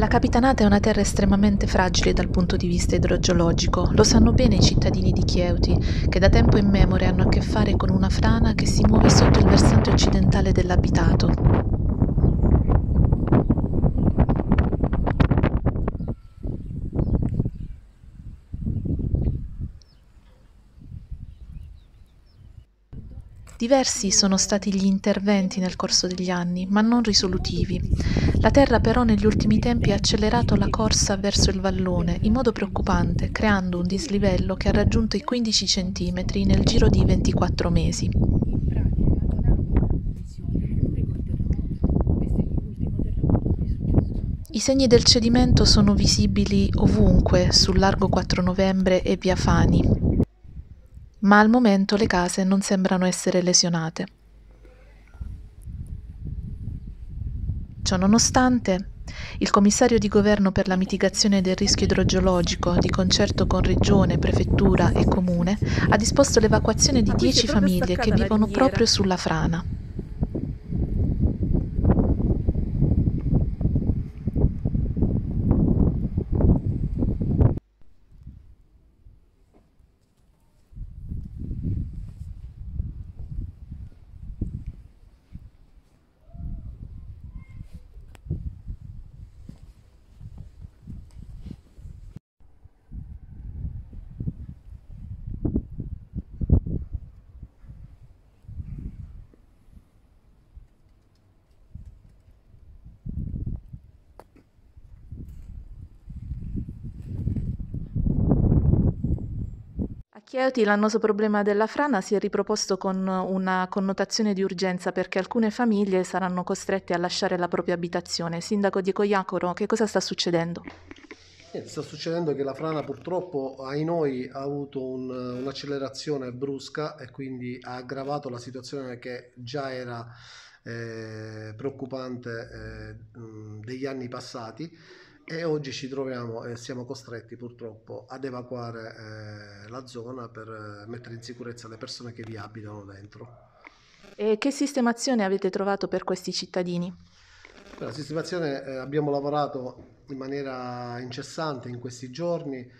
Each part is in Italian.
La Capitanata è una terra estremamente fragile dal punto di vista idrogeologico, lo sanno bene i cittadini di Chieuti, che da tempo immemore hanno a che fare con una frana che si muove sotto il versante occidentale dell'abitato. Diversi sono stati gli interventi nel corso degli anni, ma non risolutivi. La Terra però negli ultimi tempi ha accelerato la corsa verso il vallone in modo preoccupante, creando un dislivello che ha raggiunto i 15 cm nel giro di 24 mesi. I segni del cedimento sono visibili ovunque sul largo 4 novembre e via Fani, ma al momento le case non sembrano essere lesionate. Ciononostante, il commissario di governo per la mitigazione del rischio idrogeologico, di concerto con regione, prefettura e comune, ha disposto l'evacuazione di 10 famiglie che vivono proprio sulla frana. Chieti l'annoso problema della frana si è riproposto con una connotazione di urgenza perché alcune famiglie saranno costrette a lasciare la propria abitazione. Sindaco Diego Iacoro, che cosa sta succedendo? Eh, sta succedendo che la frana purtroppo ai noi ha avuto un, un'accelerazione brusca e quindi ha aggravato la situazione che già era eh, preoccupante eh, degli anni passati e oggi ci troviamo e siamo costretti purtroppo ad evacuare eh, la zona per eh, mettere in sicurezza le persone che vi abitano dentro. E che sistemazione avete trovato per questi cittadini? La sistemazione eh, abbiamo lavorato in maniera incessante in questi giorni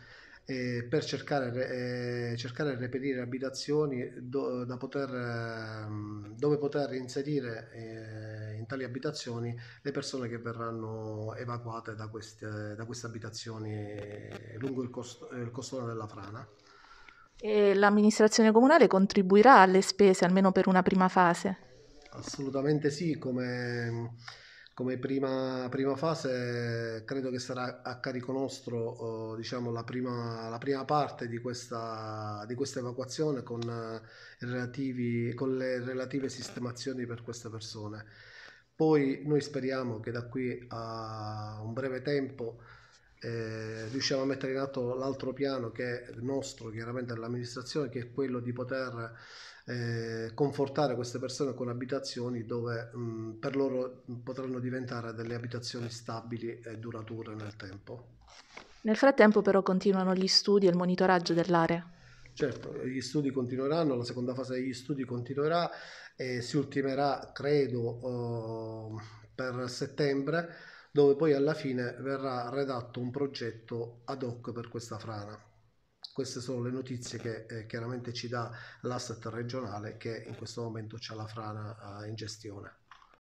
eh, per cercare, eh, cercare di reperire abitazioni do, poter, eh, dove poter inserire eh, in tali abitazioni le persone che verranno evacuate da queste, da queste abitazioni lungo il, costo, il costone della frana. E l'amministrazione comunale contribuirà alle spese almeno per una prima fase? Assolutamente sì, come come prima, prima, fase credo che sarà a carico nostro diciamo, la, prima, la, prima, parte di questa, di questa evacuazione con, relativi, con, le relative sistemazioni per queste persone. Poi noi speriamo che da qui a un breve tempo eh, riusciamo a mettere in atto l'altro piano che è nostro, chiaramente dell'amministrazione, che è quello di poter eh, confortare queste persone con abitazioni dove mh, per loro potranno diventare delle abitazioni stabili e durature nel tempo. Nel frattempo però continuano gli studi e il monitoraggio dell'area. Certo, gli studi continueranno, la seconda fase degli studi continuerà e si ultimerà, credo, uh, per settembre, dove poi alla fine verrà redatto un progetto ad hoc per questa frana. Queste sono le notizie che eh, chiaramente ci dà l'asset regionale che in questo momento c'è la frana eh, in gestione.